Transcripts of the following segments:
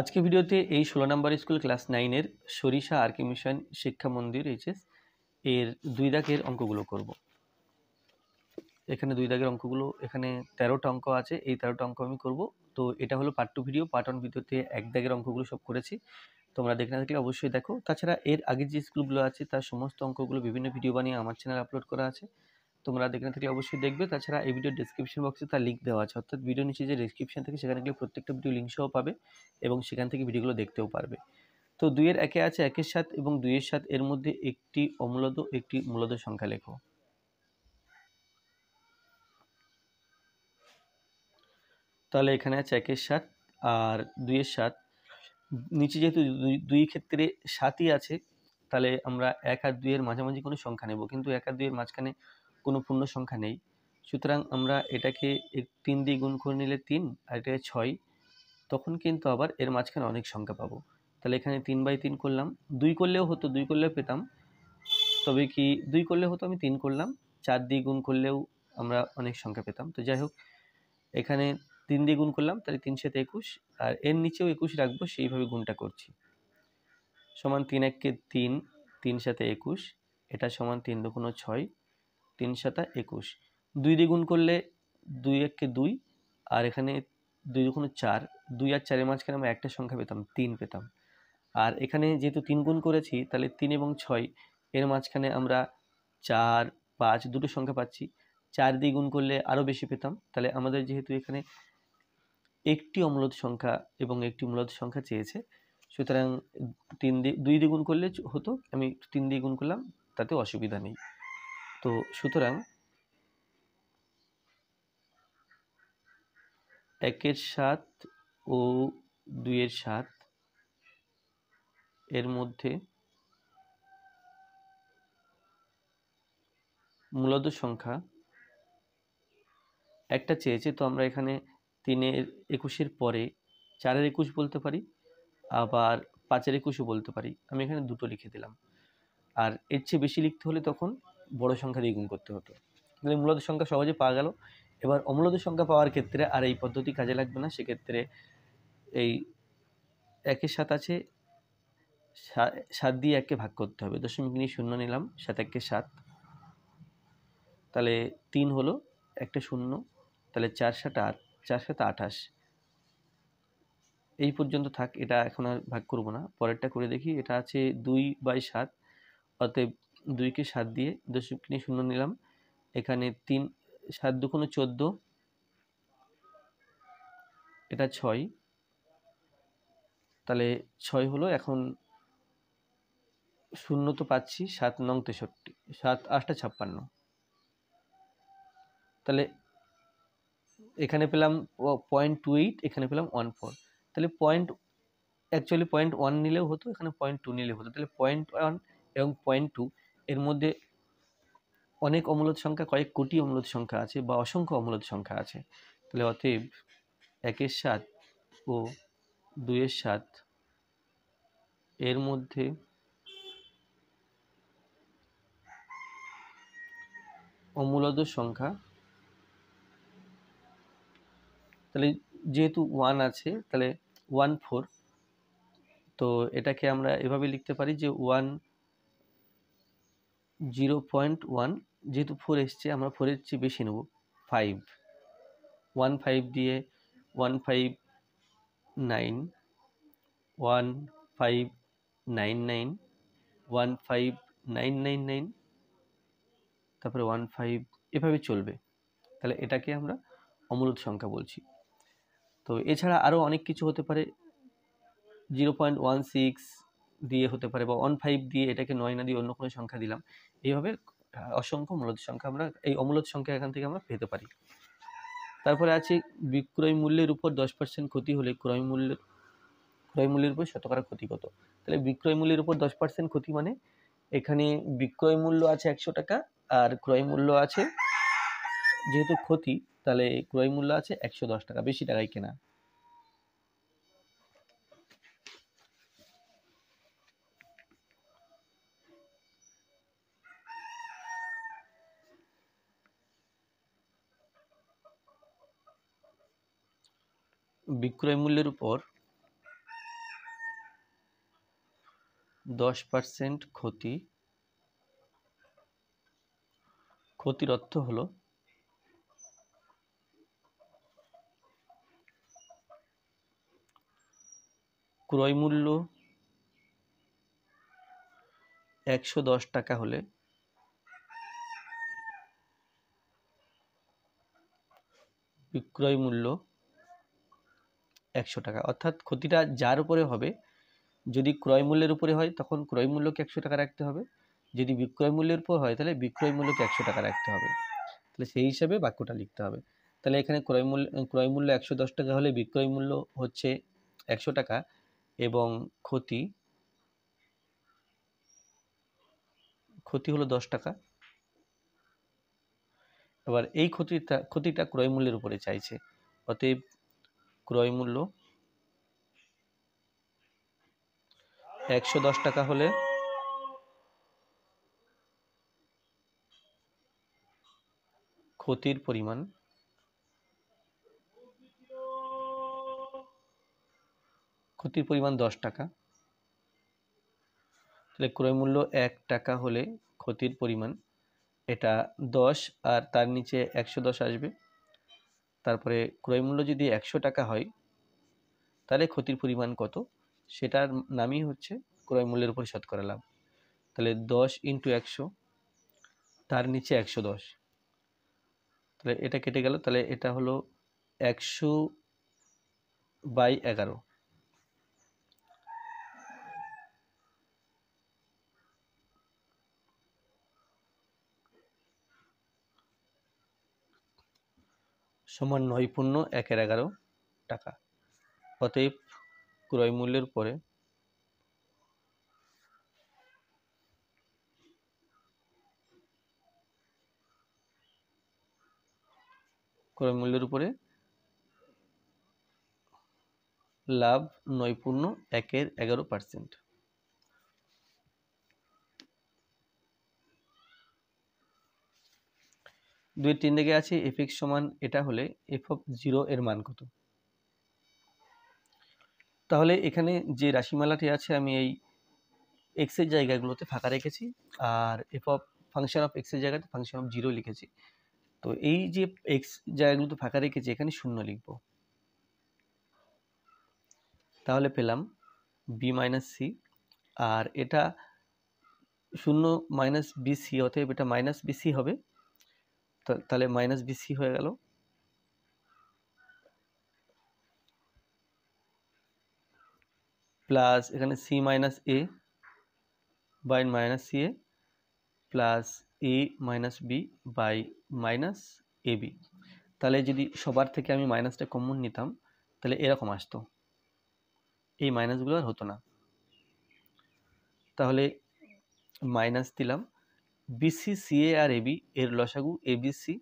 আজকে ভিডিওতে এই ষোলো নম্বর স্কুল ক্লাস নাইনের সরিষা আরকি মিশন শিক্ষা মন্দির এইচএস এর দুই দাগের অঙ্কগুলো করব। এখানে দুই দাগের অঙ্কগুলো, এখানে তেরোটা অঙ্ক আছে, এই তেরোটা অঙ্ক আমি করব। তো এটা হলো part two video part one ভিডিওতে এক দাগের অঙ্কগুলো সব করেছি। তোমরা দেখে না থাকলে অবশ্যই দেখো। তাছাড়া এর আগের যে স্কুলগুলো আছে, তার সমস্ত অঙ্কগুলো বিভিন্ন ভিডিও বানিয়ে আমার চ্যানেলে আপলোড করা আছে। তোমরা দেখে থাকলে অবশ্যই দেখবে। তাছাড়া এই ভিডিওর ডিসক্রিপশন বক্সে তার লিঙ্ক দেওয়া আছে। অর্থাৎ ভিডিও নিচে যে ডিসক্রিপশন থেকে, সেখানে গেলে প্রত্যেকটা ভিডিও লিঙ্ক সহ পাবে এবং সেখান থেকে ভিডিওগুলো দেখতেও পারবে। তো দুইয়ের একে আছে একের সাত এবং দুইয়ের সাত এর মধ্যে একটি অমূলদ, একটি মূলদ সংখ্যা লেখো। তাহলে এখানে আছে একের সাত আর দুইয়ের সাত নিচে যেহেতু দুই ক্ষেত্রে সাতই আছে, তাহলে আমরা এক আর দুইয়ের মাঝামাঝি কোনো সংখ্যা নেব। কিন্তু এক আর দুইয়ের মাঝখানে কোনো পূর্ণ সংখ্যা নেই। সুতরাং আমরা এটাকে তিন দিয়ে গুণ করে নিলে তিন, আর এটাকে ছয়, তখন কিন্তু আবার এর মাঝখানে অনেক সংখ্যা পাবো। তাহলে এখানে তিন বাই তিন করলাম। দুই করলেও হতো, দুই করলেও পেতাম। তবে কি দুই করলে হতো, আমি তিন করলাম। চার দিয়ে গুণ করলেও আমরা অনেক সংখ্যা পেতাম। তো যাই হোক, এখানে তিন দিয়ে গুণ করলাম, তাহলে তিন সাথে একুশ, আর এর নিচেও একুশ রাখব, সেইভাবে গুণটা করছি। সমান তিন এককে তিন তিন সাথে একুশ, এটা সমান তিন দুগুণ ছয় তিন সাতা একুশ। দুই দিয়ে গুণ করলে দুই এককে দুই, আর এখানে দুই দুগুণ চার, দুই আর চারের মাঝখানে আমরা একটা সংখ্যা পেতাম, তিন পেতাম। আর এখানে যেহেতু তিন গুণ করেছি, তাহলে তিন এবং ছয়, এর মাঝখানে আমরা চার, পাঁচ দুটো সংখ্যা পাচ্ছি। চার দিয়ে গুণ করলে আরও বেশি পেতাম, তাহলে আমাদের যেহেতু এখানে একটি অম্লদ সংখ্যা এবং একটি মূলদ সংখ্যা চেয়েছে, সুতরাং তিন দিয়ে দুই দিয়ে গুণ করলে হতো, আমি তিন দিয়ে গুণ করলাম, তাতে অসুবিধা নেই। তো সুতরাং একের সাত ও দুইয়ের সাত এর মধ্যে মূলত সংখ্যা একটা চেয়েছে, তো আমরা এখানে তিনের একুশের পরে চারের একুশ বলতে পারি, আবার পাঁচের একুশও বলতে পারি। আমি এখানে দুটো লিখে দিলাম। আর এর চেয়ে বেশি লিখতে হলে তখন বড় সংখ্যা দিয়ে গুণ করতে হতো। তাহলে মূলত সংখ্যা সহজে পাওয়া গেল। এবার অমূলত সংখ্যা পাওয়ার ক্ষেত্রে আর এই পদ্ধতি কাজে লাগবে না। সেক্ষেত্রে এই একের সাত আছে সাত দিয়ে এককে ভাগ করতে হবে। দশমিক নিয়ে শূন্য নিলাম, সাত এককে সাত। তাহলে তিন হলো একটা শূন্য। তাহলে চার সাত আট, চার সাত আঠাশ। এই পর্যন্ত থাক, এটা এখন আর ভাগ করব না। পরেরটা করে দেখি, এটা আছে দুই বাই সাত। অতএব দুইকে সাত দিয়ে দশমিক নিয়ে শূন্য নিলাম। এখানে তিন, সাত দুকোনো চোদ্দ, এটা ছয়। তাহলে ছয় হলো এখন শূন্য তো পাচ্ছি, সাত নং তেষট্টি, সাত আটটা ছাপ্পান্ন। তাহলে এখানে পেলাম পয়েন্ট টু এইট এখানে পেলাম ওয়ান ফোর তাহলে পয়েন্ট অ্যাকচুয়ালি পয়েন্ট ওয়ান নিলেও হতো, এখানে পয়েন্ট টু নিলেও হতো। তাহলে পয়েন্ট ওয়ান এবং পয়েন্ট টু এর মধ্যে অনেক অমূলত সংখ্যা, কয়েক কোটি অমূলত সংখ্যা আছে বা অসংখ্য অমূলত সংখ্যা আছে। তাহলে অতএব একের সাত ও দুইয়ের সাত এর মধ্যে অমূলদ সংখ্যা তাহলে যেহেতু ওয়ান আছে, তাহলে ওয়ান ফোর তো এটাকে আমরা এভাবে লিখতে পারি যে ওয়ান জিরো পয়েন্ট ওয়ান, যেহেতু ফোর এসছে, আমরা ফোরের চেয়ে বেশি নেব। ফাইভ ওয়ান ফাইভ দিয়ে one five nine one five nine nine one five nine nine nine তারপরে ওয়ান ফাইভ এভাবে চলবে। তাহলে এটাকে আমরা অমূলত সংখ্যা বলছি। তো এছাড়া আরও অনেক কিছু হতে পারে। জিরো পয়েন্ট ওয়ান সিক্স দিয়ে হতে পারে বা ওয়ান ফাইভ দিয়ে এটাকে নয় না দিয়ে অন্য কোনো সংখ্যা দিলাম, এইভাবে অসংখ্য মূলত সংখ্যা আমরা এই অমূলত সংখ্যা এখান থেকে আমরা পেতে পারি। তারপরে আছে বিক্রয় মূল্যের উপর দশ পার্সেন্ট ক্ষতি হলে ক্রয় মূল্যের ক্রয় মূল্যের উপর শতকরা ক্ষতি কত তাহলে বিক্রয় মূল্যের উপর দশ পার্সেন্ট ক্ষতি মানে এখানে বিক্রয় মূল্য আছে একশো টাকা আর ক্রয় মূল্য আছে, যেহেতু ক্ষতি, তাহলে ক্রয় মূল্য আছে একশো দশ টাকা, বেশি টাকায় কেনা। বিক্রয় মূল্যের উপর দশ পার্সেন্ট ক্ষতি। ক্ষতির অর্থ হলো ক্রয় মূল্য একশো দশ টাকা হলে বিক্রয় মূল্য একশো টাকা। অর্থাৎ ক্ষতিটা যার উপরে হবে, যদি ক্রয় মূল্যের উপরে হয়, তখন ক্রয় মূল্যকে একশো টাকা রাখতে হবে। যদি বিক্রয় মূল্যের উপর হয়, তাহলে বিক্রয় মূল্যকে একশো টাকা রাখতে হবে। তাহলে সেই হিসাবে বাক্যটা লিখতে হবে। তাহলে এখানে ক্রয় মূল্য ক্রয় মূল্য একশো দশ টাকা হলে বিক্রয় মূল্য হচ্ছে একশো টাকা এবং ক্ষতি ক্ষতি হলো দশ টাকা। এবার এই ক্ষতিটা ক্ষতিটা ক্রয় মূল্যের উপরে চাইছে। অতএব ক্রয় মূল্য একশো দশ টাকা হলে ক্ষতির পরিমাণ ক্ষতির পরিমাণ দশ টাকা। তাহলে ক্রয় মূল্য এক টাকা হলে ক্ষতির পরিমাণ এটা দশ আর তার নিচে একশো দশ আসবে। তারপরে ক্রয় মূল্য যদি একশো টাকা হয়, তাহলে ক্ষতির পরিমাণ কত? সেটার নামই হচ্ছে ক্রয় মূল্যের উপর শতকরা লাভ। তাহলে দশ ইন্টু একশো, তার নিচে একশো দশ। তাহলে এটা কেটে গেল, তাহলে এটা হলো একশো বাই এগারো। সমান পূর্ণ একের এগারো টাকা। অতএব ক্রয় মূল্যের পরে ক্রয় মূল্যের উপরে লাভ পূর্ণ একের এগারো পার্সেন্ট দুই তিন দিকে আছে এফ এক্স সমান এটা হলে এফ অফ জিরো এর মান কত? তাহলে এখানে যে রাশিমালাটি আছে, আমি এই এক্সের জায়গাগুলোতে ফাঁকা রেখেছি আর এফ অফ ফাংশন অফ এক্সের জায়গাতে ফাংশন অফ জিরো লিখেছি। তো এই যে এক্স জায়গাগুলোতে ফাঁকা রেখেছি, এখানে শূন্য লিখব। তাহলে পেলাম বি মাইনাস সি আর এটা শূন্য মাইনাস বিসি অতএব এটা মাইনাস বিসি হবে। তাহলে মাইনাস বিসি হয়ে গেল। প্লাস এখানে C minus A by minus C A plus A minus B by minus A B তাহলে যদি সবার থেকে আমি মাইনাসটা কমন নিতাম, তাহলে এরকম আসতো। এই মাইনাসগুলো আর হতো না। তাহলে মাইনাস দিলাম। বিসি সিএ আর এবি এর লসাগু এবিসি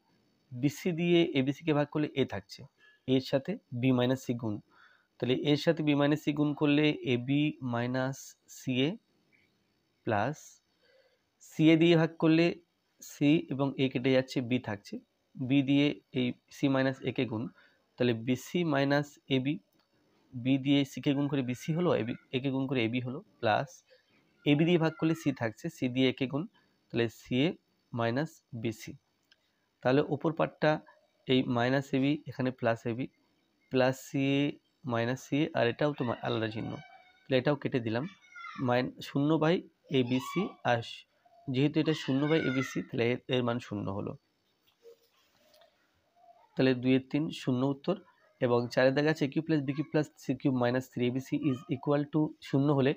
বিসি দিয়ে এবিসিকে ভাগ করলে এ থাকছে। এর সাথে বি মাইনাস সি গুণ। তাহলে এর সাথে বি মাইনাস সি গুণ করলে A B minus C A plus C A দিয়ে ভাগ করলে সি এবং এ কেটে যাচ্ছে বি থাকছে। বি দিয়ে এই সি মাইনাস একে গুণ। তাহলে BC minus A B B দিয়ে সিকে গুণ করে বিসি হলো এবি একে গুণ করে এবি হলো প্লাস এবি দিয়ে ভাগ করলে সি থাকছে সি দিয়ে একে গুণ। তাহলে সি এ মাইনাস বিসি তাহলে ওপর পার্টটা এই মাইনাস এবি এখানে plus AB plus C A minus C A আর এটাও তো আলাদা চিহ্ন। তাহলে এটাও কেটে দিলাম। মাইন শূন্য বাই এ বিসি আর যেহেতু এটা শূন্য বাই এ বিসি তাহলে এর মান শূন্য হলো। তাহলে দুইয়ের তিন, শূন্য উত্তর, এবং চারের দেখা আছে cube plus B cube plus C cube minus three ABC is equal to শূন্য হলে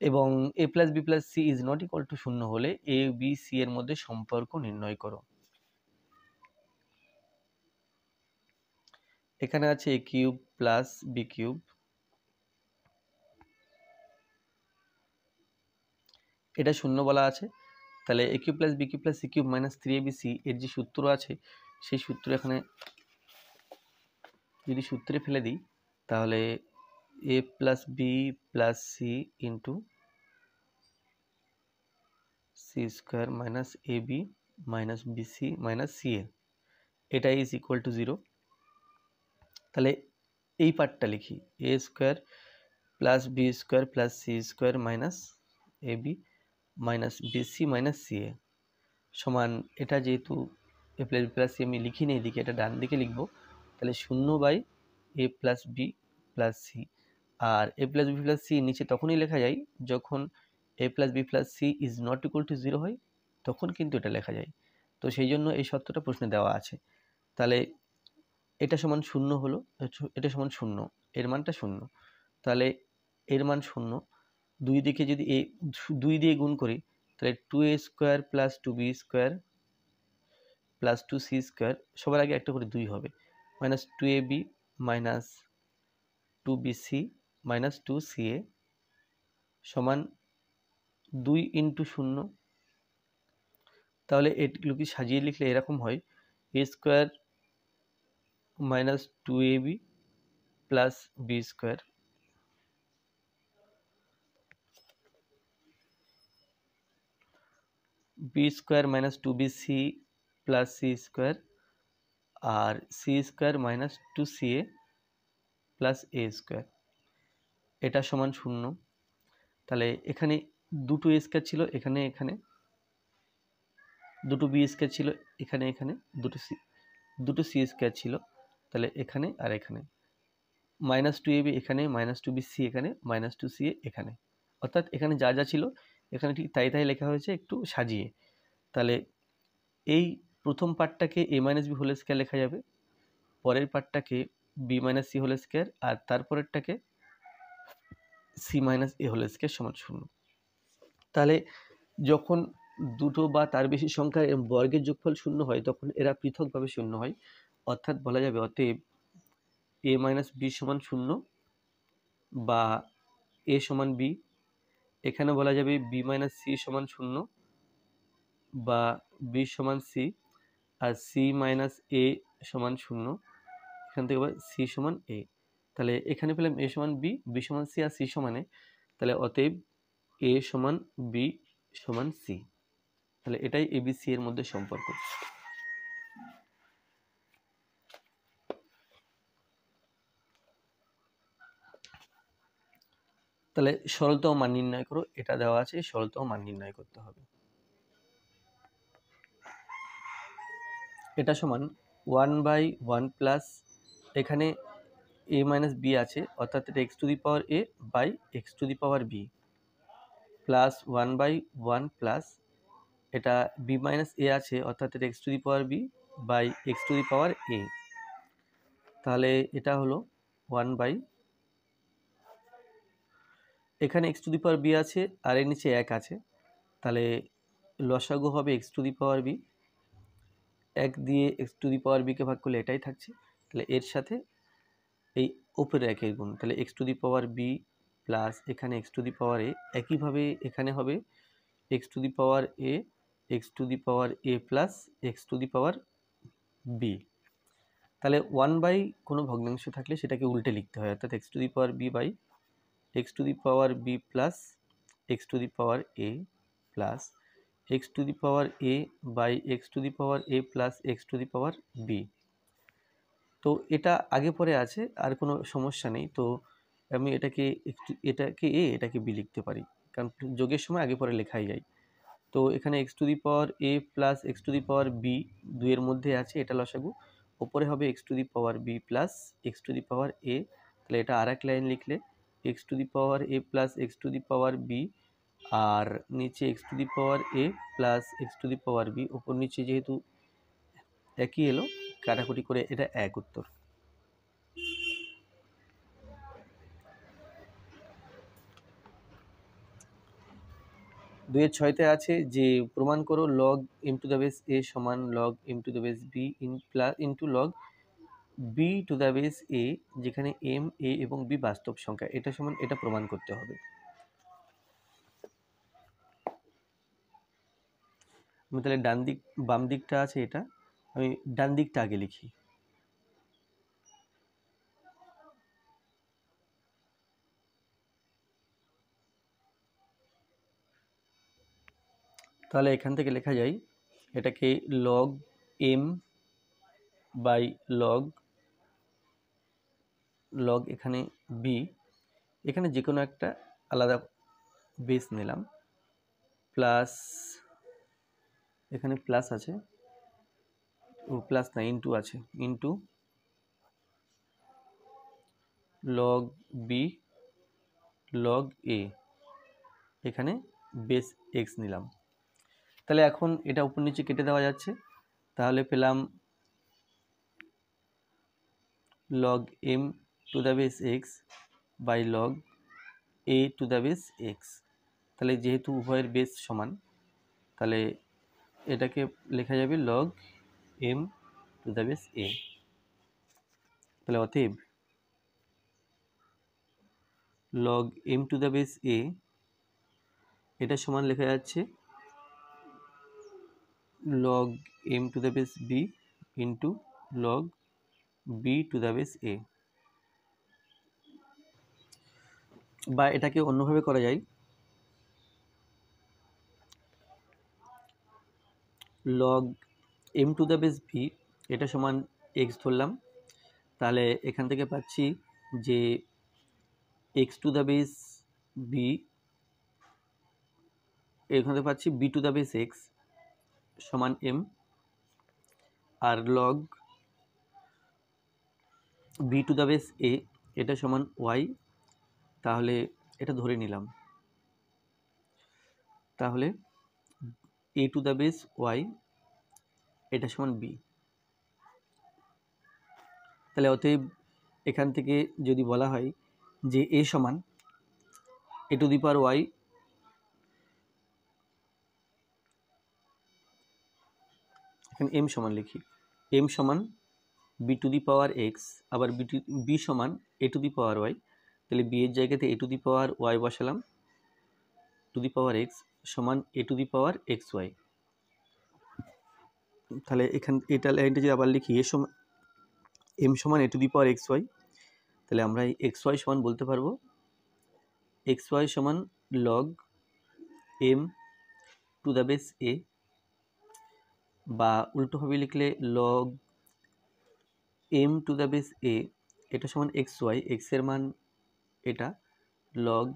এবং A plus B plus C is not equal to শূন্য হলে এ বি সি এর মধ্যে সম্পর্ক নির্ণয় করো। এখানে আছে A cube plus B cube এটা শূন্য বলা আছে। তাহলে A cube plus B cube plus C cube minus three A B C এর যে সূত্র আছে, সেই সূত্র এখানে যদি সূত্রে ফেলে দিই, তাহলে B plus C into C square minus A B minus BC minus C A এটা ইজ ইকুয়াল টু জিরো তাহলে এই পার্টটা লিখি। A square plus B square plus C square minus A B minus BC minus C A সমান, এটা যেহেতু A plus B plus C আমি লিখিনি, এদিকে এটা ডান দিকে লিখব। তাহলে শূন্য by A plus B plus C R A plus B plus C নিচে তখনই লেখা যায় যখন A plus B plus C is not equal to zero হয়, তখন কিন্তু এটা লেখা যায়। তো সেই জন্য এই সত্যটা প্রশ্নে দেওয়া আছে। তাহলে এটা সমান শূন্য হলো, এটা সমান শূন্য, এর মানটা শূন্য। তাহলে এর মান শূন্য, দুই দিকে যদি এ দুই দিয়ে গুণ করি, তাহলে two A square plus two B square plus two C square সবার আগে একটা করে দুই হবে। Minus two A B minus two B C minus two C A সমান দুই ইন্টু শূন্য। তাহলে এগুলোকে সাজিয়ে লিখলে এরকম হয়? A square minus two A B plus B square B square minus two B C plus C square R C square minus two C A plus A square এটা সমান শূন্য। তাহলে এখানে দুটো স্কোয়ার ছিল, এখানে এখানে। দুটো বি স্কোয়ার ছিল, এখানে এখানে, দুটো সি দুটো সি স্কোয়ার ছিল, তাহলে এখানে আর এখানে। মাইনাস টু এ বি এখানে মাইনাস টু বি সি এখানে মাইনাস টু সি এখানে। অর্থাৎ এখানে যা যা ছিল, এখানে ঠিক তাই তাই লেখা হয়েছে একটু সাজিয়ে। তাহলে এই প্রথম পার্টটাকে A minus B whole square লেখা যাবে, পরের পার্টটাকে B minus C whole square R তারপরেরটাকে C minus A whole square সমান শূন্য। তাহলে যখন দুটো বা তার বেশি সংখ্যার বর্গের যোগফল শূন্য হয়, তখন এরা পৃথকভাবে শূন্য হয়। অর্থাৎ বলা যাবে অতএব এ মাইনাস বি সমান শূন্য বা এ সমান বি এখানে বলা যাবে বি মাইনাস সি সমান শূন্য বা বি সমান সি আর সি মাইনাস এ সমান শূন্য। এখান থেকে সি সমান এ তাহলে এখানে পেলাম এ সমান বি বি সমান সি আর সি সমানে, তাহলে অতএব এ সমান বি সমান সি তাহলে এটাই এবিসি এর মধ্যে সম্পর্ক। তাহলে সরলতম মান নির্ণয় করো, এটা দেওয়া আছে সরলতম মান নির্ণয় করতে হবে। এটা সমান ওয়ান বাই ওয়ান প্লাস এখানে এ মাইনাস বি আছে, অর্থাৎ এটা X to the power A by X to the power B plus one by one plus এটা বি মাইনাস এ আছে, অর্থাৎ এটা X to the power B by X to the power A তাহলে এটা হলো ওয়ান বাই এখানে X to the power B আছে, আর এর নিচে এক আছে, তাহলে লসাগু হবে X to the power B এক দিয়ে এক্স টু দি পাওয়ার বিকে ভাগ করলে এটাই থাকছে, তাহলে এর সাথে এই ওপরে একের গুণ তাহলে X to the power B plus এখানে X to the power A একইভাবে এখানে হবে X to the power A X to the power A plus X to the power B তাহলে ওয়ান বাই কোনো ভগ্নাংশ থাকলে সেটাকে উল্টে লিখতে হয় অর্থাৎ X to the power B by X to the power B plus X to the power A plus X to the power A by X to the power A plus X to the power B তো এটা আগে পরে আছে, আর কোনো সমস্যা নেই। তো আমি এটাকে একটু, এটাকে এ, এটাকে বি লিখতে পারি। কারণ যোগের সময় আগে পরে লেখাই যায়। তো এখানে X to the power A plus X to the power B দুয়ের মধ্যে আছে এটা লসাগু। ওপরে হবে X to the power B plus X to the power A তাহলে এটা আর এক লাইন লিখলে X to the power A plus X to the power B আর নিচে X to the power A plus X to the power B ওপর নিচে যেহেতু একই এলো কাটাকুটি করে এটা এক উত্তর। দুইয়ের ছয়তে আছে যে, প্রমাণ করো log M to the base এ সমান log M to the base B in plus into log B to the base A যেখানে এম এ এবং বি বাস্তব সংখ্যা। এটা সমান, এটা প্রমাণ করতে হবে। আমি তাহলে ডান দিক বাম দিকটা আছে এটা। আমি ডান দিকটা আগে লিখি। তাহলে এখান থেকে লেখা যায়, এটাকে log M by log log এখানে বি এখানে যে কোনো একটা আলাদা বেস নিলাম প্লাস এখানে প্লাস আছে। প্লাস না ইন্টু আছে। Into log B log A এখানে বেস এক্স নিলাম। তাহলে এখন এটা উপর নিচে কেটে দেওয়া যাচ্ছে। তাহলে পেলাম log M to the base X by log A to the base X তাহলে যেহেতু উভয়ের বেস সমান, তাহলে এটাকে লেখা যাবে log M to the base A তাহলে অতএব log M to the base A এটা সমান লেখা যাচ্ছে log M to the base B into log B to the base A বা এটাকে অন্যভাবে করা যায় log M to the base B এটা সমান এক্স ধরলাম। তাহলে এখান থেকে পাচ্ছি যে X to the base B এখানে পাচ্ছি B to the base X সমান M R log B to the base A এটা সমান ওয়াই তাহলে এটা ধরে নিলাম। তাহলে A to the base Y এটা সমান বি তাহলে অতএব এখান থেকে যদি বলা হয় যে এ সমান A to the power Y এখানে এম সমান লিখি। এম সমান B to the power X আবার বি টু বি সমান A to the power Y তাহলে বি এর জায়গাতে A to the power Y বসালাম। টু দি পাওয়ার এক্স সমান A to the power X Y তাহলে এখান, এটা লাইনটা যদি আবার লিখি, এ সমান এম সমান A to the power X Y, তাহলে আমরা এই এক্স ওয়াই সমান বলতে পারব। এক্স ওয়াই সমান log M to the base A, বা উল্টোভাবে লিখলে log M to the base A, এটা সমান এক্স ওয়াই এক্সের মান এটা log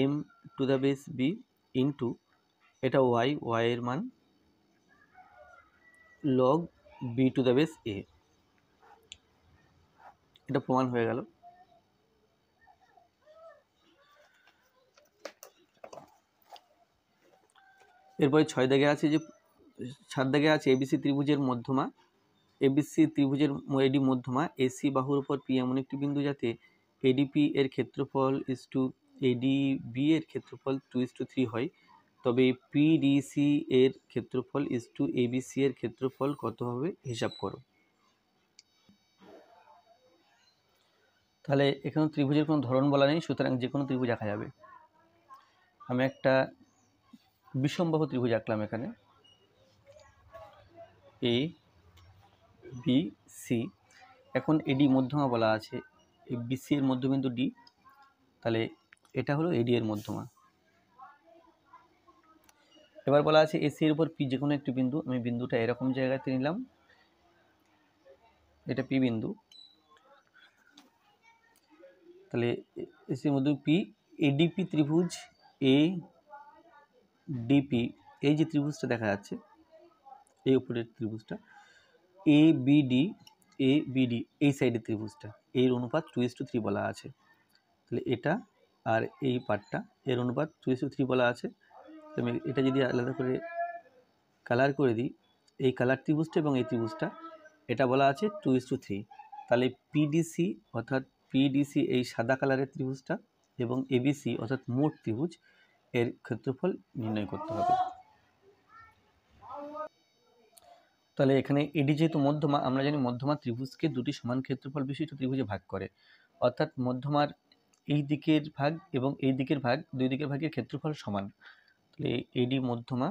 M to the base B into, এটা ওয়াই ওয়াইয়ের মান log B to the base A এটা প্রমাণ হয়ে গেল। এরপরে ছয় দাগে আছে যে, সাত দাগে আছে এবিসি ত্রিভুজের মধ্যমা। এবিসি ত্রিভুজের এডি মধ্যমা। এসি বাহুর উপর পি এমন একটি বিন্দু যাতে এডিপি এর ক্ষেত্রফল ইস টু এডিবি এর ক্ষেত্রফল টু ইস টু থ্রি হয়। তবে পিডিসি এর ক্ষেত্রফল ইস টু এবিসি এর ক্ষেত্রফল কত হবে হিসাব করো। তাহলে এখানে ত্রিভুজের কোনো ধরন বলা নেই, সুতরাং যে কোনো ত্রিভুজ আঁকা যাবে। আমি একটা বিষমবাহু ত্রিভুজ আঁকলাম এখানে। এ বি সি এখন এডি মধ্যমা বলা আছে। এই বিসি এর মধ্যবিন্দু ডি তাহলে এটা হলো এডি এর মধ্যমা। এবার বলা আছে এসি এর উপর পি যে কোনো একটি বিন্দু, আমি বিন্দুটা এরকম জায়গাতে নিলাম। এটা পি বিন্দু। তাহলে এসির মধ্যে পি এডিপি ত্রিভুজ এ ডিপি এই যে ত্রিভুজটা দেখা যাচ্ছে, এই উপরের ত্রিভুজটা এ বিডি এ বিডি এই সাইডের ত্রিভুজটা, এর অনুপাত টু ইস টু থ্রি বলা আছে। তাহলে এটা আর এই পার্টটা এর অনুপাত টু ইস টু থ্রি বলা আছে। আমি এটা যদি আলাদা করে কালার করে দিই, এই কালার ত্রিভুজটা এবং এই ত্রিভুজটা, এটা বলা আছে টু ইস টু থ্রি তাহলে পিডিসি অর্থাৎ পিডিসি এই সাদা কালারের ত্রিভুজটা এবং এবিসি অর্থাৎ মোট ত্রিভুজ, এর ক্ষেত্রফল নির্ণয় করতে হবে। তাহলে এখানে এডি যেহেতু মধ্যমা, আমরা জানি মধ্যমা ত্রিভুজকে দুটি সমান ক্ষেত্রফল বিশিষ্ট ত্রিভুজে ভাগ করে। অর্থাৎ মধ্যমার এই দিকের ভাগ এবং এই দিকের ভাগ, দুই দিকের ভাগের ক্ষেত্রফল সমান। তাহলে এডি মধ্যমা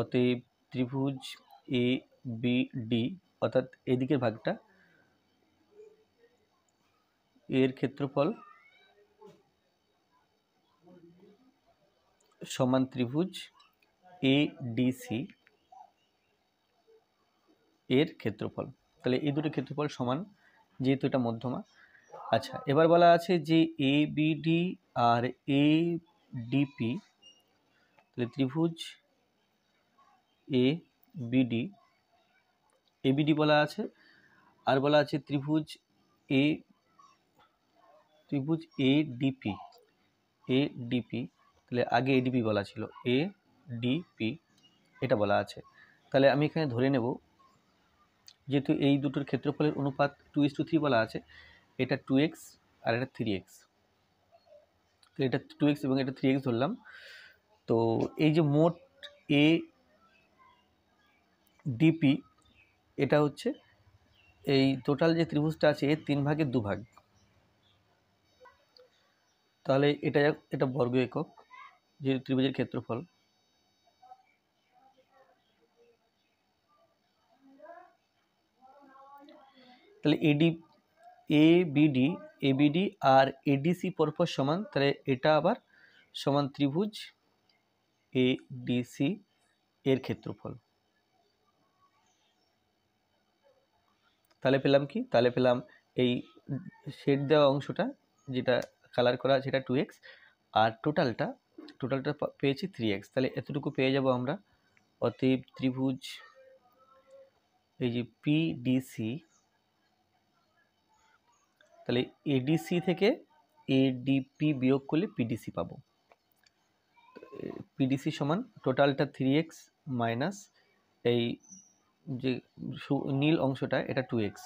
অতএব ত্রিভুজ এ বি ডি অর্থাৎ এদিকের ভাগটা, এর ক্ষেত্রফল সমান ত্রিভুজ এ ডিসি এর ক্ষেত্রফল। তাহলে এই দুটো ক্ষেত্রফল সমান, যেহেতু এটা মধ্যমা আচ্ছা এবার বলা আছে যে এ বিডি আর এ ডিপি তাহলে ত্রিভুজ এ বিডি এবিডি বলা আছে, আর বলা আছে ত্রিভুজ এ ত্রিভুজ এ ডিপি এ ডিপি তাহলে আগে এডিপি বলা ছিল এ ডিপি এটা বলা আছে। তাহলে আমি এখানে ধরে নেব, যেহেতু এই দুটোর ক্ষেত্রফলের অনুপাত টু ইস টু থ্রি বলা আছে এটা টু এক্স আর এটা থ্রি এক্স তো এটা টু এক্স এবং এটা থ্রি এক্স ধরলাম। তো এই যে মোট এ ডিপি এটা হচ্ছে এই টোটাল যে ত্রিভুজটা আছে, এর তিন ভাগের দু ভাগ তাহলে এটা এটা বর্গ একক, যে ত্রিভুজের ক্ষেত্রফল। তাহলে এডি এ বিডি এবিডি আর এডিসি পরপর সমান, তাহলে এটা আবার সমান ত্রিভুজ এ ডিসি এর ক্ষেত্রফল। তাহলে পেলাম কি? তাহলে পেলাম এই শেড দেওয়া অংশটা, যেটা কালার করা সেটা টু এক্স আর টোটালটা টোটালটা পেয়েছি থ্রি এক্স তাহলে এতটুকু পেয়ে যাব আমরা। অতএব ত্রিভুজ, এই যে পিডিসি তাহলে এডিসি থেকে এডিপি বিয়োগ করলে পিডিসি পাবো। পিডিসি সমান টোটালটা থ্রি এক্স মাইনাস এই যে নীল অংশটা, এটা টু এক্স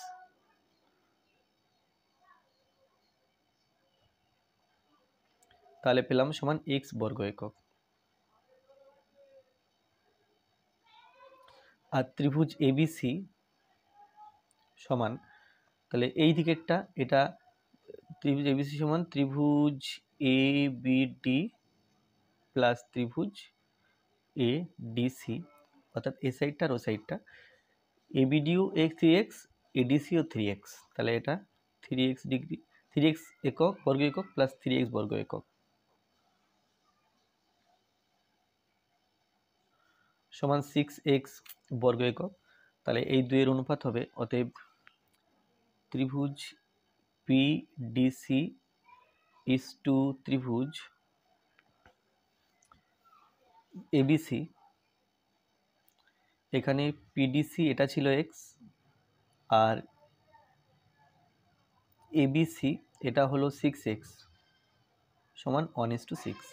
তাহলে পেলাম সমান এক্স বর্গ একক। আর ত্রিভুজ এবিসি সমান তাহলে এই দিকেরটা, এটা ত্রিভুজ এবিসি সমান ত্রিভুজ এ বিডি প্লাস ত্রিভুজ এ ডিসি অর্থাৎ এ সাইডটা আর ও সাইডটা এ এবিডিও এক্স থ্রি এক্স এ এডিসিও থ্রি এক্স তাহলে এটা three X degree three X একক, বর্গ একক প্লাস থ্রি এক্স বর্গ একক। সমান সিক্স এক্স বর্গ একক। তাহলে এই দুইয়ের অনুপাত হবে, অতএব ত্রিভুজ পি ডিসি ইস টু ত্রিভুজ এবিসি এখানে পিডিসি এটা ছিল এক্স আর এবিসি এটা হলো সিক্স এক্স সমান ওয়ান ইস টু সিক্স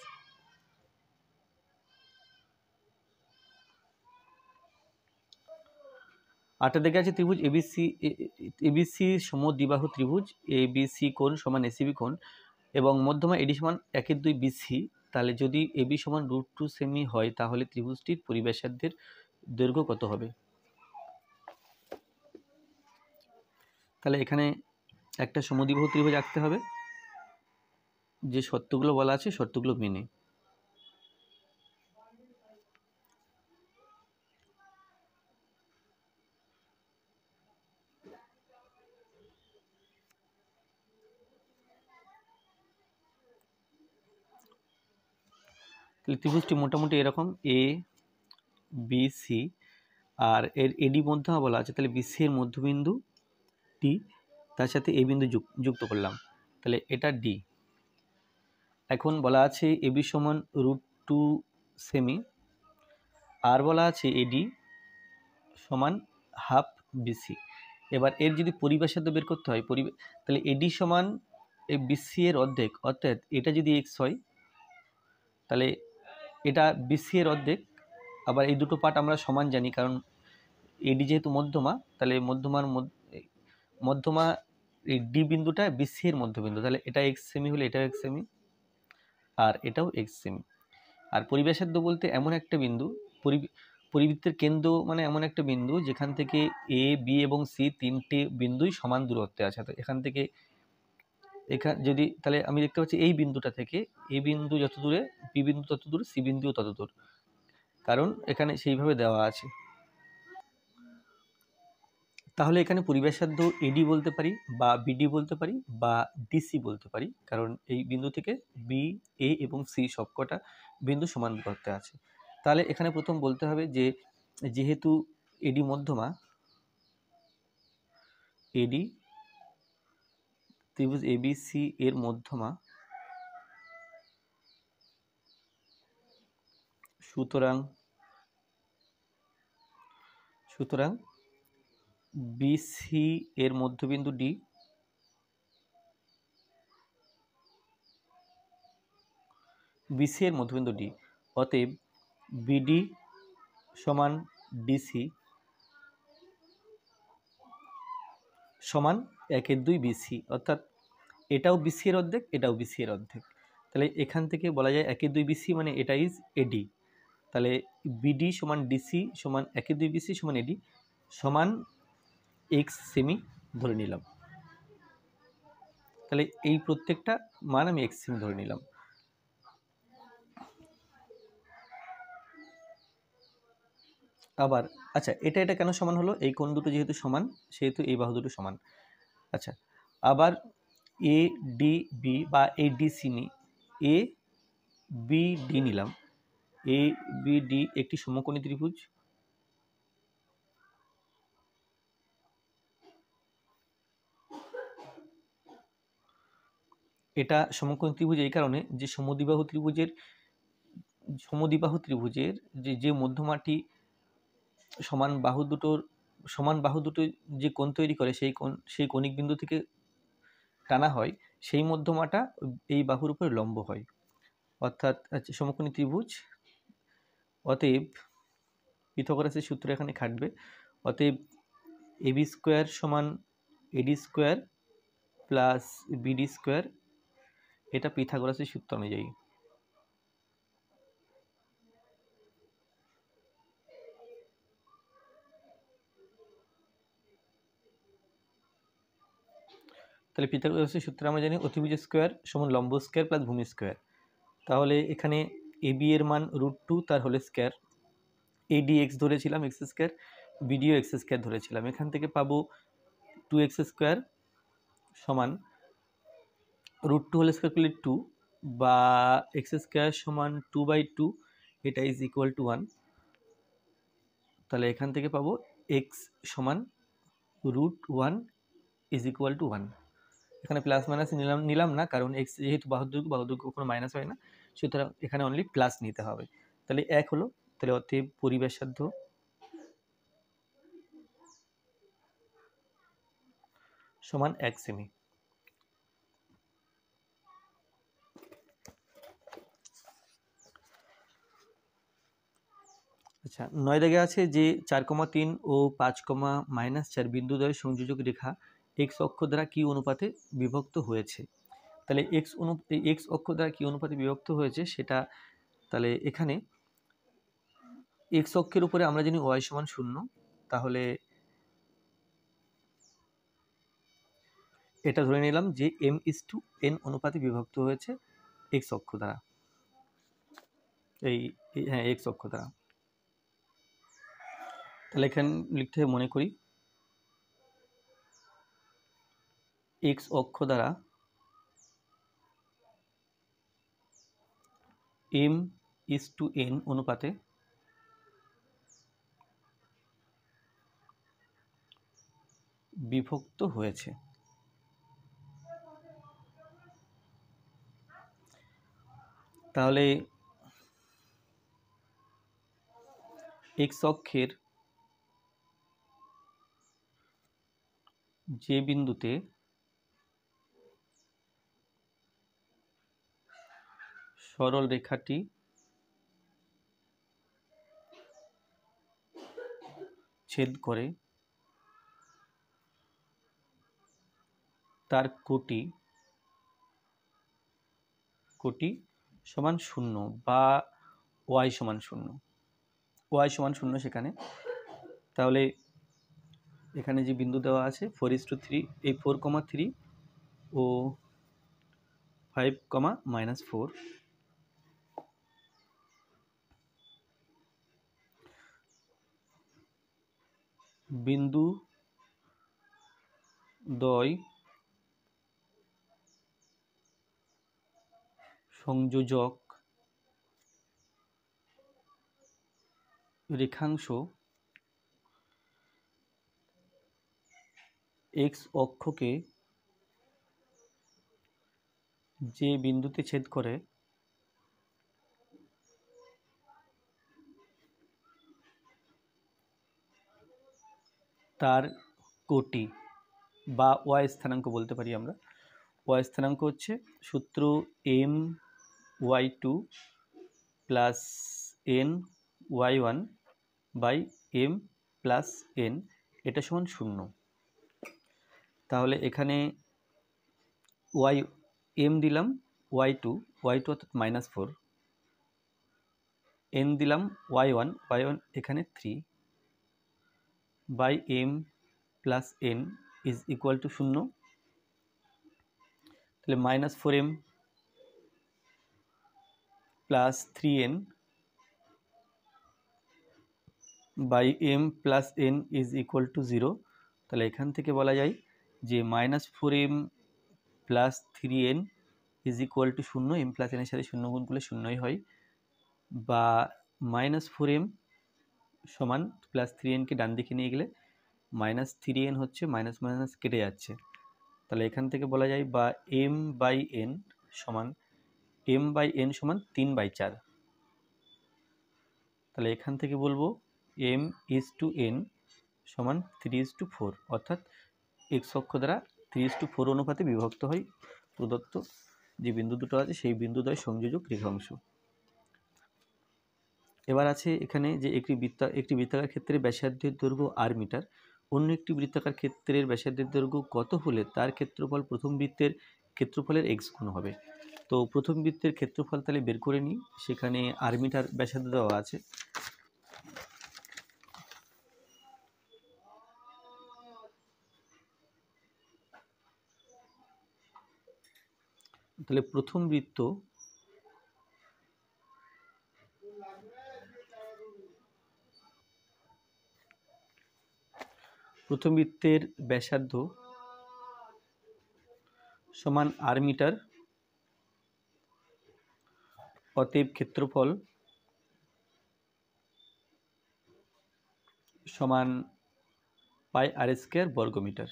আটটা দেখে আছে ত্রিভুজ এবিসি এবিসি সমদ্বিবাহু ত্রিভুজ এবিসি কোণ সমান এসিবি কোণ এবং মধ্যমা এডি সমান একের দুই বিসি তাহলে যদি এবি সমান রুট টু সেমি হয়, তাহলে ত্রিভুজটির পরিবেশার্ধের দৈর্ঘ্য কত হবে? তাহলে এখানে একটা সমদ্বিবাহু ত্রিভুজ আঁকতে হবে। যে শর্তগুলো বলা আছে, শর্তগুলো মেনে। তাহলে ত্রিভুজটি মোটামুটি এরকম এ বি সি আর এর এডি মধ্যমা বলা আছে, তাহলে বিসি এর মধ্যবিন্দু টি তার সাথে এ বিন্দু যুক্ত করলাম, তাহলে এটা ডি এখন বলা আছে এবি সমান রুট টু সেমি, আর বলা আছে এডি সমান হাফ বিসি এবার এর যদি পরিবেশাদ্য বের করতে হয় পরিবেশ তাহলে এডি সমান এই বিসি এর অর্ধেক, অর্থাৎ এটা যদি এক্স হয়, তাহলে এটা বিসি এর অর্ধেক। আবার এই দুটো পার্ট আমরা সমান জানি, কারণ এডি যেহেতু মধ্যমা, তাহলে মধ্যমার মধ্যমা এই ডি বিন্দুটা বিসি এর মধ্যবিন্দু, তাহলে এটা এক্স সেমি হলে এটাও এক্স সেমি আর এটাও এক্স সেমি আর পরিবেশাদ্য বলতে এমন একটা বিন্দু পরিবৃত্তের কেন্দ্র মানে এমন একটা বিন্দু যেখান থেকে এ বি এবং সি তিনটে বিন্দুই সমান দূরত্বে আছে। তো এখান থেকে এখানে, যদি, তাহলে আমি দেখতে পাচ্ছি এই বিন্দুটা থেকে, এ বিন্দু যত দূরে, বি বিন্দু তত দূর, সি বিন্দুও তত দূর। কারণ এখানে সেইভাবে দেওয়া আছে। তাহলে এখানে পরিবেশাদ্য এডি বলতে পারি, বা বিডি বলতে পারি, বা ডিসি বলতে পারি, কারণ এই বিন্দু থেকে বি, এ এবং সি সবকটা বিন্দু সমান করতে আছে। তাহলে এখানে প্রথম বলতে হবে যে, যেহেতু এডি মধ্যমা এডি ত্রিভুজ এবিসি এর মধ্যমা। সুতরাং সুতরাং বিসি এর মধ্যবিন্দু ডি বিসি এর মধ্যবিন্দু ডি অতএব বিডি সমান ডিসি সমান একের দুই বিসি অর্থাৎ এটাও বিসি এর অর্ধেক, এটাও বিসি এর অর্ধেক। তাহলে এখান থেকে বলা যায় একের দুই বিসি মানে এটা ইজ এডি তাহলে বিডি সমান ডিসি সমান একের দুই বিসি সমান এডি সমান এক্স সেমি ধরে নিলাম। তাহলে এই প্রত্যেকটা মান আমি এক্স সেমি ধরে নিলাম। আবার আচ্ছা এটা এটা কেন সমান হলো? এই কোণ দুটো যেহেতু সমান, সেহেতু এই বাহু দুটো সমান। আচ্ছা আবার এ ডি বি বা এ ডি সি নি এ বি ডি নিলাম। এ বি ডি একটি সমকোণী ত্রিভুজ। এটা সমকোণী ত্রিভুজ এই কারণে যে সমদ্বিবাহু ত্রিভুজের সমদ্বিবাহু ত্রিভুজের যে যে মধ্যমাটি সমান বাহু দুটোর সমান বাহু দুটো যে কোণ তৈরি করে সেই কোণ, সেই কণিক বিন্দু থেকে টানা হয়, সেই মধ্যমাটা এই বাহুর উপরে লম্ব হয়। অর্থাৎ সমকোণী ত্রিভুজ। অতএব পিথাগোরাসের সূত্র এখানে খাটবে। অতএব এবি স্কোয়ার সমান AD square plus BD square, এটা পিথাগোরাসের সূত্র অনুযায়ী। তাহলে পিথাগোরাসের সূত্র আমরা জানি অতিভুজ স্কোয়ার সমান লম্ব স্কোয়ার প্লাস ভূমি স্কোয়ার। তাহলে এখানে এ বি এর মান রুট টু তার হলে স্কোয়ার। এ ডি এক্স ধরেছিলাম এক্স স্কোয়ার। বিডিও এক্স স্কোয়ার ধরেছিলাম। এখান থেকে পাবো টু এক্স স্কোয়ার সমান রুট টু হলে স্কোয়ার করলে টু বা এক্স স্কোয়ার সমান টু বাই টু এটা ইজ ইকুয়াল টু ওয়ান তাহলে এখান থেকে পাবো এক্স সমান root one is equal to one এখানে প্লাস মাইনাস নিলাম নিলাম না, কারণ এক্স যেহেতু বাহুদুর্গ বাহুদুর্গ কখনো মাইনাস হয় না, সুতরাং এখানে অনলি প্লাস নিতে হবে। তাহলে এক হলো, তাহলে অতএব পরিবেশাধ্য সমান এক সেমি আচ্ছা নয় দাগে আছে যে চার কমা তিন ও পাঁচ কমা মাইনাস চার বিন্দুদ্বয় সংযোজক রেখা এক্স অক্ষ দ্বারা কি অনুপাতে বিভক্ত হয়েছে? তাহলে এক্স অনু এক্স অক্ষ দ্বারা কি অনুপাতে বিভক্ত হয়েছে? সেটা তাহলে এখানে এক্স অক্ষের উপরে আমরা জানি ওয়াই সমান শূন্য। তাহলে এটা ধরে নিলাম যে এম ইস টু এন অনুপাতে বিভক্ত হয়েছে এক্স অক্ষ দ্বারা। এই হ্যাঁ এক্স অক্ষ দ্বারা। তাহলে এখানে লিখতে মনে করি এক্স অক্ষ দ্বারা এম ইস টু এন অনুপাতে বিভক্ত হয়েছে। তাহলে এক্স অক্ষের যে বিন্দুতে সরল রেখাটি ছেদ করে তার কোটি কোটি সমান শূন্য বা ওয়াই সমান শূন্য। ওয়াই সমান শূন্য সেখানে। তাহলে এখানে যে বিন্দু দেওয়া আছে ফোর ইস টু থ্রি এই ফোর কমা থ্রি ও ফাইভ কমা মাইনাস ফোর বিন্দু দয় সংযোজক রেখাংশ এক্স অক্ষকে যে বিন্দুতে ছেদ করে তার কোটি বা ওয়াই স্থানাঙ্ক বলতে পারি আমরা। ওয়াই স্থানাঙ্ক হচ্ছে সূত্র M Y two plus N Y one by M plus N, এটা সমান শূন্য। তাহলে এখানে ওয়াই, এম দিলাম ওয়াই টু ওয়াই টু অর্থাৎ মাইনাস ফোর। এন দিলাম ওয়াই ওয়ান ওয়াই ওয়ান এখানে three. By M plus N is equal to শূন্য। তাহলে minus four M plus three N by M plus N is equal to zero. তাহলে এখান থেকে বলা যায় যে minus four M plus three N is equal to শূন্য। M plus এনের সাথে শূন্য গুণ করলে শূন্যই হয়। বা মাইনাস ফোর এম সমান প্লাস থ্রি এনকে ডান দিকে নিয়ে গেলে মাইনাস থ্রি এন হচ্ছে মাইনাস মাইনাস কেটে যাচ্ছে। তাহলে এখান থেকে বলা যায় বা এম বাই এন সমান এম বাই এন সমান তিন বাই চার। তাহলে এখান থেকে বলব এম ইজ টু এন সমান থ্রি ইজ টু ফোর অর্থাৎ এক্স অক্ষ দ্বারা থ্রি ইজ টু ফোর অনুপাতে বিভক্ত হয় প্রদত্ত যে বিন্দু দুটো আছে সেই বিন্দুদ্বয় সংযোজক রেখাংশ। এবার আছে এখানে যে একটি বৃত্তা, একটি বৃত্তাকার ক্ষেত্রে ব্যাসার্ধের দৈর্ঘ্য আর মিটার, অন্য একটি বৃত্তাকার ক্ষেত্রের ব্যাসার্ধের দৈর্ঘ্য কত হলে তার ক্ষেত্রফল প্রথম বৃত্তের ক্ষেত্রফলের এক্স গুণ হবে? তো প্রথম বৃত্তের ক্ষেত্রফল তাহলে বের করে নিই, সেখানে আর মিটার ব্যাসার্ধ দেওয়া আছে। তাহলে প্রথম বৃত্ত প্রথম বৃত্তের ব্যাসার্ধ সমান আর মিটার অতএব ক্ষেত্রফল সমান পাই আর স্কোয়ার বর্গমিটার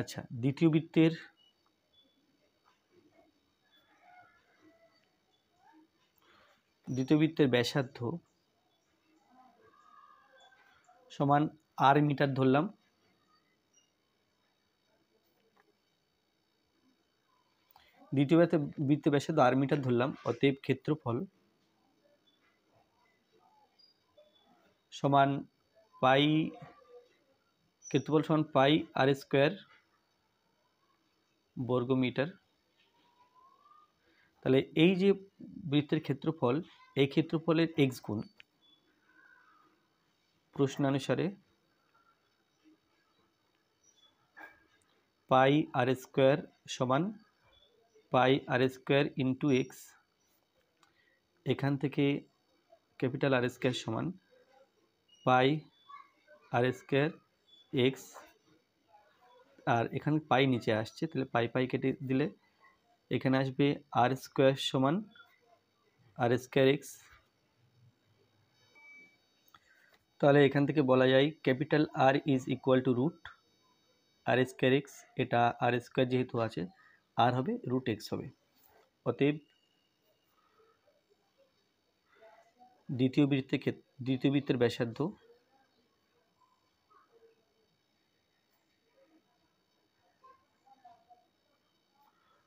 আচ্ছা দ্বিতীয় বৃত্তের দ্বিতীয় বৃত্তের ব্যাসার্ধ সমান আর মিটার ধরলাম। দ্বিতীয় বৃত্তে ব্যাসার্ধ আর মিটার ধরলাম, অতএব ক্ষেত্রফল সমান পাই, ক্ষেত্রফল সমান পাই আর স্কোয়ার বর্গ মিটার। তাহলে এই যে বৃত্তের ক্ষেত্রফল, এই ক্ষেত্রফলের এক্স গুণ প্রশ্নানুসারে পাই আর স্কোয়ার সমান pi R square into X. এখান থেকে ক্যাপিটাল আর স্কোয়ার সমান পাই আর স্কোয়ার এক্স। আর এখানে পাই নিচে আসছে, তাহলে পাই পাই কেটে দিলে এখানে আসবে আর স্কোয়ার সমান আর স্কোয়ার এক্স। তাহলে এখান থেকে বলা যায় capital R is equal to root R square X এটা আর স্কোয়ার যেহেতু আছে আর হবে রুট এক্স হবে। অতএব দ্বিতীয় বৃত্তের দ্বিতীয় বৃত্তের ব্যাসার্ধ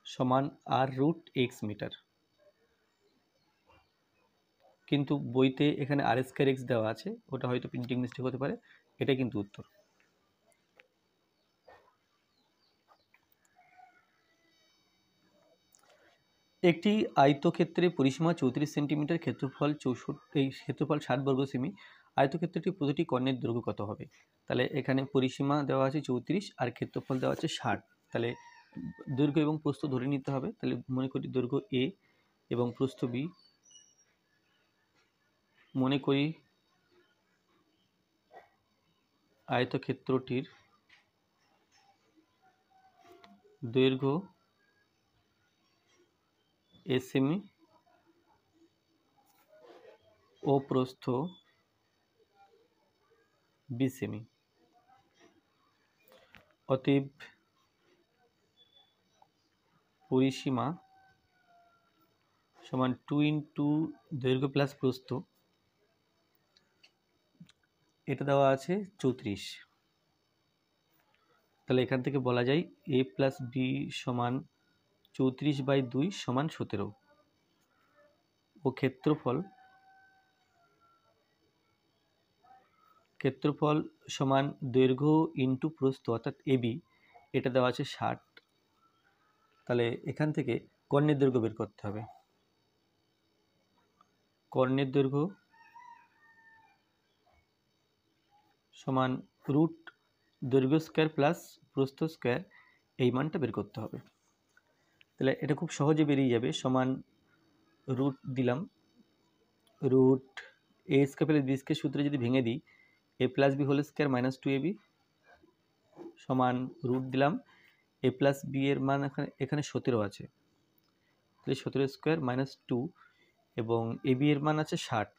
সমান আর রুট এক্স মিটার কিন্তু বইতে এখানে আর স্কোয়ার এক্স দেওয়া আছে, ওটা হয়তো প্রিন্টিং মিস্টেক হতে পারে এটাই কিন্তু উত্তর। একটি আয়তক্ষেত্রে পরিসীমা চৌত্রিশ সেন্টিমিটার, ক্ষেত্রফল চৌষট্টি, এই ক্ষেত্রফল ষাট বর্গ সেমি আয়তক্ষেত্রটি প্রতিটি কর্ণের দৈর্ঘ্য কত হবে? তাহলে এখানে পরিসীমা দেওয়া আছে চৌত্রিশ, আর ক্ষেত্রফল দেওয়া আছে ষাট। তাহলে দৈর্ঘ্য এবং প্রস্থ ধরে নিতে হবে, তাহলে মনে করি দৈর্ঘ্য এ এবং প্রস্থ বি মনে করি আয়তক্ষেত্রটির দৈর্ঘ্য এ সেমি ও প্রস্থ বি সেমি অতএব পরিসীমা সমান টু ইন্টু দৈর্ঘ্য প্লাস প্রস্থ এটা দেওয়া আছে চৌত্রিশ। তাহলে এখান থেকে বলা যায় এ প্লাস বি সমান চৌত্রিশ বাই দুই সমান সতেরো। ও ক্ষেত্রফল ক্ষেত্রফল সমান দৈর্ঘ্য ইন্টু প্রস্থ অর্থাৎ এবি এটা দেওয়া আছে ষাট। তাহলে এখান থেকে কর্ণের দৈর্ঘ্য বের করতে হবে। কর্ণের দৈর্ঘ্য সমান রুট দৈর্ঘ্য স্কোয়ার প্লাস প্রস্থ স্কোয়ার এই মানটা বের করতে হবে। তাহলে এটা খুব সহজে বেরিয়ে যাবে, সমান রুট দিলাম। Root A square plus B square সূত্রে যদি ভেঙে দিই A plus B whole square minus two A B সমান রুট দিলাম। এ প্লাস বি এর মান এখানে এখানে সতেরো আছে। তাহলে সতেরো স্কোয়ার মাইনাস টু এবং এ বি এর মান আছে ষাট।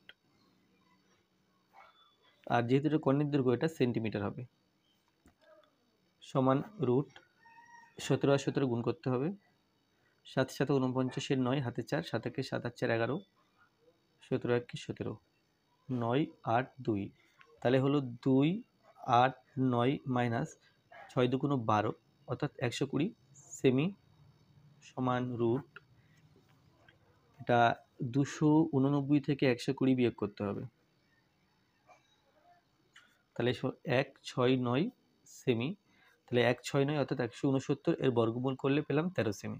আর যেহেতু এটা কর্ণের দৈর্ঘ্য, এটা সেন্টিমিটার হবে। সমান রুট সতেরো আর সতেরো গুণ করতে হবে। সাত সাথে উনপঞ্চাশের নয়, হাতে চার, সাত সাতাকে সাত আট চার এগারো, সতেরো এক সতেরো, নয় আট দুই। তাহলে হলো দুই আট নয় মাইনাস ছয় দুগুণ বারো, অর্থাৎ একশো কুড়ি সেমি সমান রুট এটা দুশো উননব্বই থেকে একশো কুড়ি বিয়োগ করতে হবে। তাহলে এক ছয় নয় সেমি তাহলে এক ছয় নয় অর্থাৎ একশো উনসত্তর এর বর্গমূল করলে পেলাম তেরো সেমি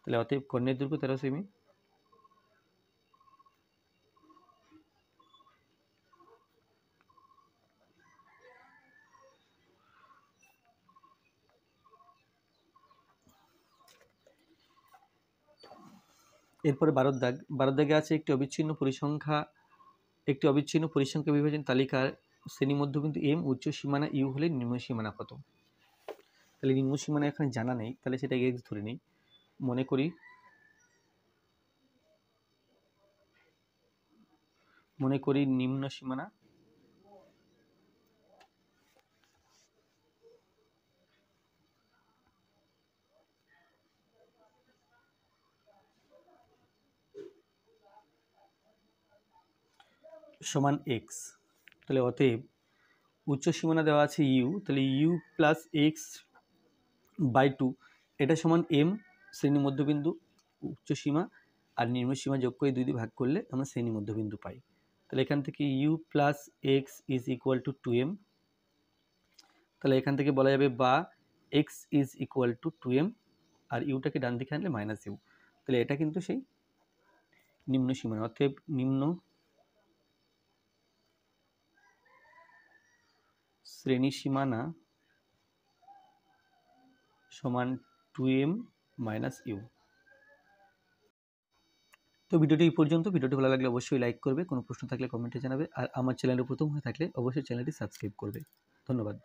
তাহলে অতএব কর্ণের দৈর্ঘ্য তেরো সেমি এরপরে বারোর দাগে আছে একটি অবিচ্ছিন্ন পরিসংখ্যা, একটি অবিচ্ছিন্ন পরিসংখ্যা বিভাজন তালিকার শ্রেণি মধ্যবিন্দু এম, উচ্চ সীমানা, ইউ হলে নিম্ন সীমানা কত তাহলে নিম্ন সীমানা এখানে জানা নেই, তাহলে সেটা এক্স ধরে নিই। মনে করি মনে করি নিম্ন সীমানা, সমান এক্স তাহলে অতএব উচ্চ সীমানা দেওয়া আছে ইউ তাহলে U plus X by two এটা সমান এম শ্রেণি মধ্যবিন্দু, উচ্চ সীমা আর নিম্ন সীমা যোগ করে দুই দিয়ে ভাগ করলে আমরা শ্রেণি মধ্যবিন্দু পাই। তাহলে এখান থেকে U plus X is equal to two M তাহলে এখান থেকে বলা যাবে বা X is equal to two M আর ইউটাকে ডান দিকে আনলে মাইনাস ইউ তাহলে এটা কিন্তু সেই নিম্ন সীমানা অর্থাৎ নিম্ন শ্রেণি সীমানা সমান টু এম মাইনাস ইউ তো ভিডিওটি এই পর্যন্ত। ভিডিওটি ভালো লাগলে অবশ্যই লাইক করবে। কোনো প্রশ্ন থাকলে কমেন্টে জানাবে। আর আমার চ্যানেলে প্রথম হয়ে থাকলে অবশ্যই চ্যানেলটি সাবস্ক্রাইব করবে। ধন্যবাদ।